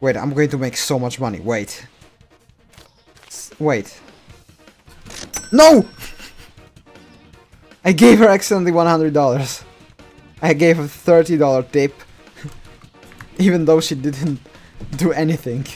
Wait, I'm going to make so much money. Wait. Wait. No! I gave her accidentally $100. I gave her $30 tip. Even though she didn't do anything.